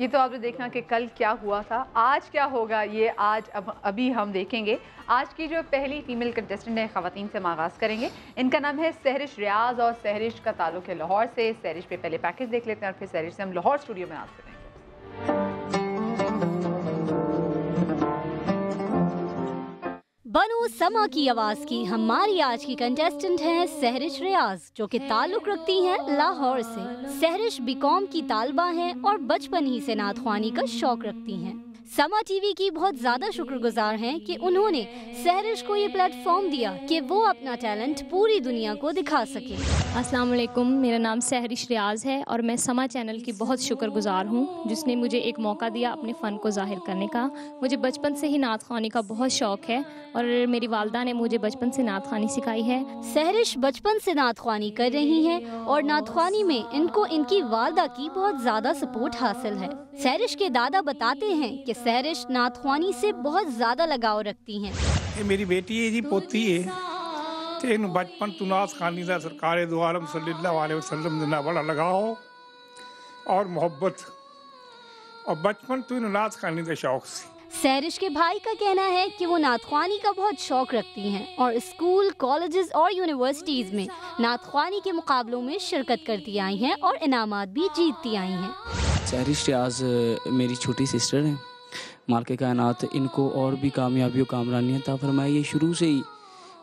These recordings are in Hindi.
ये तो आपने देखना कि कल क्या हुआ था। आज क्या होगा, ये आज अब, अभी हम देखेंगे। आज की जो पहली फीमेल कंटेस्टेंट है ख़वान से हम आगाज़ करेंगे। इनका नाम है सहरिश रियाज और सहरिश का ताल्लुक है लाहौर से। सहरिश पे पहले पैकेज देख लेते हैं और फिर सहरिश से हम लाहौर स्टूडियो में आज करेंगे बनो समा की आवाज़ की। हमारी आज की कंटेस्टेंट हैं सहरिश रियाज जो कि ताल्लुक रखती हैं लाहौर से। सहरिश बीकॉम की तालबा हैं और बचपन ही से नाथवानी का शौक रखती हैं। समा टीवी की बहुत ज़्यादा शुक्रगुजार हैं कि उन्होंने सहरिश को ये प्लेटफॉर्म दिया कि वो अपना टैलेंट पूरी दुनिया को दिखा सके। अस्सलाम वालेकुम मेरा नाम सहरिश रियाज है और मैं समा चैनल की बहुत शुक्रगुजार हूँ जिसने मुझे एक मौका दिया अपने फ़न को ज़ाहिर करने का। मुझे बचपन से ही नात खानी का बहुत शौक है और मेरी वालदा ने मुझे बचपन से नात खानी सिखाई है। सहरिश बचपन से नात खानी कर रही हैं और नात खानी में इनको इनकी वालदा की बहुत ज़्यादा सपोर्ट हासिल है। सहरिश के दादा बताते हैं कि सहरिश नाथवानी से बहुत ज़्यादा लगाव रखती हैं। ये मेरी बेटी है जी पोती है। तेन बचपन तो नास खानी का सरकार दो आलम सल्लम ना बड़ा लगाव और मोहब्बत। और बचपन तो नाथ खानी का शौक से। सैरिश के भाई का कहना है कि वो नाथवानी का बहुत शौक रखती हैं और स्कूल कॉलेजेस और यूनिवर्सिटीज़ में नाथवानी के मुकाबलों में शिरकत करती आई हैं और इनामात भी जीतती आई हैं। सैरिश रियाज मेरी छोटी सिस्टर हैं। माल के कायनात इनको और भी कामयाबी और कामरानियाँ था फरमाई ये शुरू से ही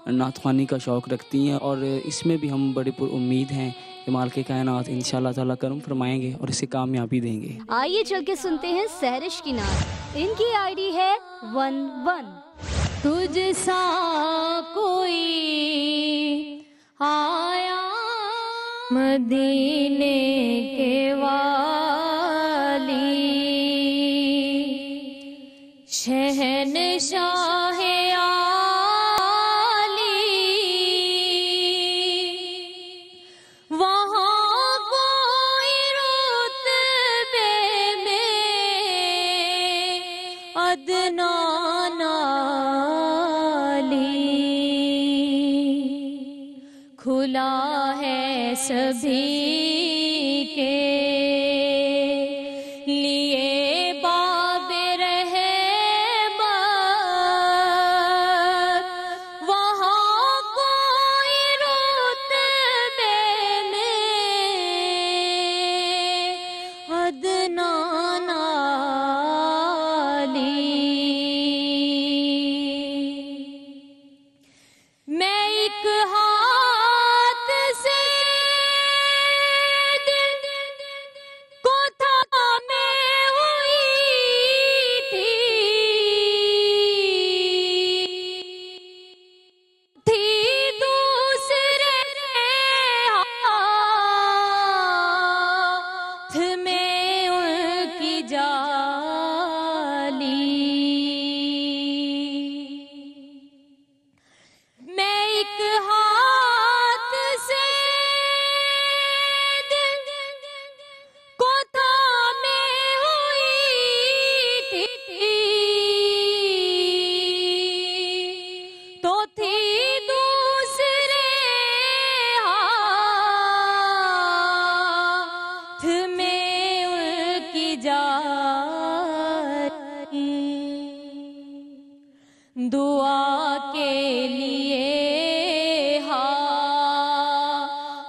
नाथवानी का शौक़ रखती हैं और इसमें भी हम बड़े उम्मीद हैं कि माल के कायनात इन ताला करम फरमाएँगे और इसे कामयाबी देंगे। आइए चल के सुनते हैं सहरिश की नात। इनकी आईडी है वन वन। तुझ सा कोई आया मदीने के वाली खुला है सभी के। उनकी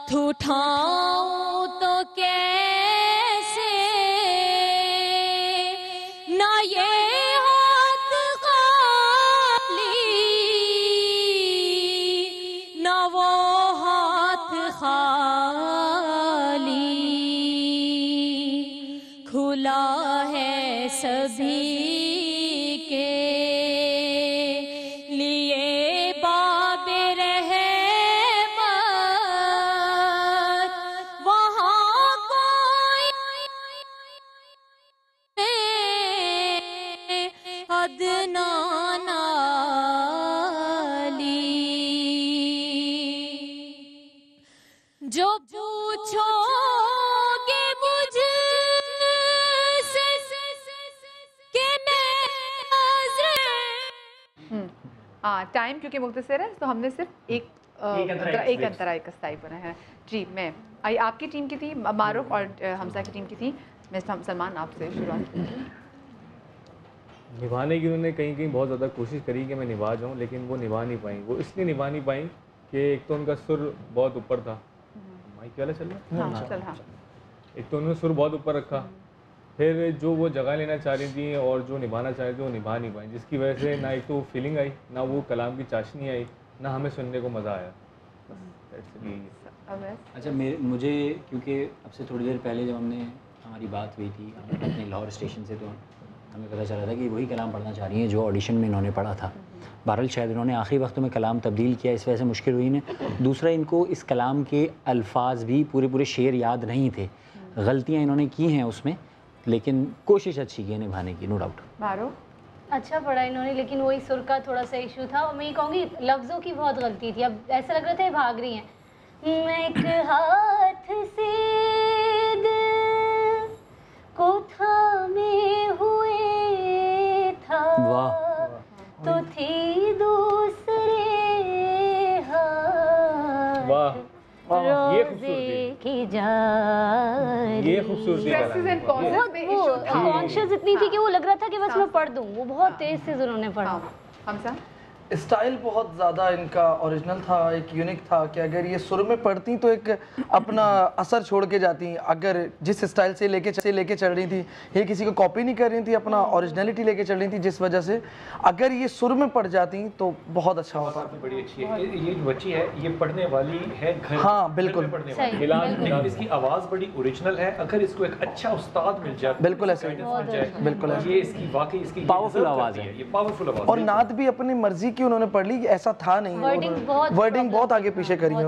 हाथ उठाऊं अदना जो पूछोगे मुझसे कि मैं नज़रें हम्म, हाँ टाइम क्योंकि मुख्तसर है तो हमने सिर्फ़ एक एक अंतरा एक कस्ताई बनाया है। जी मैं। आई आपकी टीम की थी मारूफ और हमसा की टीम की थी। मैं सलमान आपसे शुरुआत। निभाने की उन्होंने कहीं कहीं बहुत ज़्यादा कोशिश करी कि मैं निभा जाऊँ लेकिन वो निभा नहीं पाई। वो इसलिए निभा नहीं पाई कि एक तो उनका सुर बहुत ऊपर था। माइक वाला चल रहा है? हाँ चल हाँ। एक तो उन्होंने सुर बहुत ऊपर रखा। फिर जो वो जगह लेना चाह रही थी और जो निभाना चाह रही थी वो निभा नहीं पाई जिसकी वजह से ना एक तो फीलिंग आई ना वो कलाम की चाशनी आई ना हमें सुनने को मज़ा आया। है? अवैस अच्छा मेरे मुझे क्योंकि अब से थोड़ी देर पहले जब हमने हमारी बात हुई थी अपने लाहौर स्टेशन से तो हमें पता चला था कि वही कलाम पढ़ना चाह रही हैं जो ऑडिशन में इन्होंने पढ़ा था। बहरहाल शायद इन्होंने आखिरी वक्त में कलाम तब्दील किया इस वजह से मुश्किल हुई ने दूसरा इनको इस कलाम के अल्फाज भी पूरे पूरे शेर याद नहीं थे। गलतियाँ इन्होंने की हैं उसमें लेकिन कोशिश अच्छी की है निभाने की नो डाउट अच्छा पढ़ा इन्होंने लेकिन वही सुर का थोड़ा सा इशू था। और मैं ये कहूँगी लफ्ज़ों की बहुत गलती थी। अब ऐसा लग रहा था भाग रही हैं। मैं एक हाथ से दिल को थामे था वाह। तो थी दूसरे वाह। है। कॉन्शियस इतनी थी कि वो लग रहा था कि बस मैं पढ़ दूँ। वो बहुत तेज से उन्होंने पढ़ा। हम हमसा स्टाइल बहुत ज़्यादा इनका ओरिजिनल था एक यूनिक था कि अगर ये सुर में पढ़ती तो एक अपना असर छोड़ के जाती। अगर जिस स्टाइल से लेके से लेके चल रही थी ये किसी को कॉपी नहीं कर रही थी अपना ओरिजिनलिटी लेके चल रही थी जिस वजह से अगर ये सुर में पढ़ जाती तो बहुत अच्छा होता। बड़ी अच्छी है ये जो बच्ची है ये पढ़ने वाली है घर हाँ, बिल्कुल। इसकी आवाज़ बड़ी ओरिजिनल है। अगर इसको एक अच्छा उस्ताद मिल जाए बिल्कुल ऐसे। बिल्कुल ये इसकी वाकई इसकी deserve आवाज़ है। ये पावरफुल आवाज़ और नात भी अपनी मर्ज़ी की उन्होंने पढ़ ली ऐसा था नहीं। वर्डिंग बहुत वर्डिंग बहुत आगे पीछे करी है।